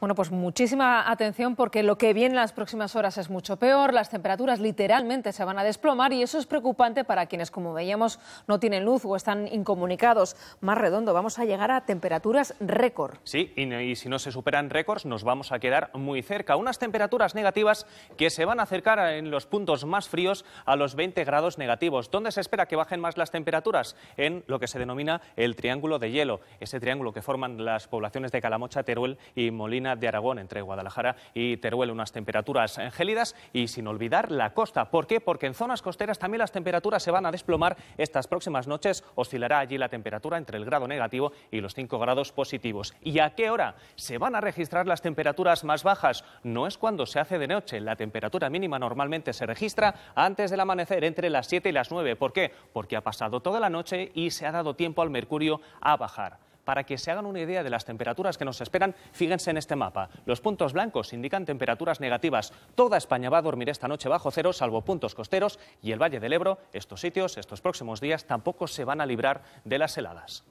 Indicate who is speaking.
Speaker 1: Bueno, pues muchísima atención porque lo que viene en las próximas horas es mucho peor. Las temperaturas literalmente se van a desplomar y eso es preocupante para quienes, como veíamos, no tienen luz o están incomunicados. Más redondo, vamos a llegar a temperaturas récord.
Speaker 2: Sí, y, y si no se superan récords, nos vamos a quedar muy cerca. Unas temperaturas negativas que se van a acercar en los puntos más fríos a los 20 grados negativos. ¿Dónde se espera que bajen más las temperaturas? En lo que se denomina el triángulo de hielo, ese triángulo que forman las poblaciones de Calamocha, Teruel y Molina de Aragón, entre Guadalajara y Teruel, unas temperaturas gélidas y sin olvidar la costa. ¿Por qué? Porque en zonas costeras también las temperaturas se van a desplomar estas próximas noches. Oscilará allí la temperatura entre el grado negativo y los 5 grados positivos. ¿Y a qué hora se van a registrar las temperaturas más bajas? No es cuando se hace de noche. La temperatura mínima normalmente se registra antes del amanecer, entre las 7 y las 9. ¿Por qué? Porque ha pasado toda la noche y se ha dado tiempo al mercurio a bajar. Para que se hagan una idea de las temperaturas que nos esperan, fíjense en este mapa. Los puntos blancos indican temperaturas negativas. Toda España va a dormir esta noche bajo cero, salvo puntos costeros y el Valle del Ebro. Estos sitios, estos próximos días, tampoco se van a librar de las heladas.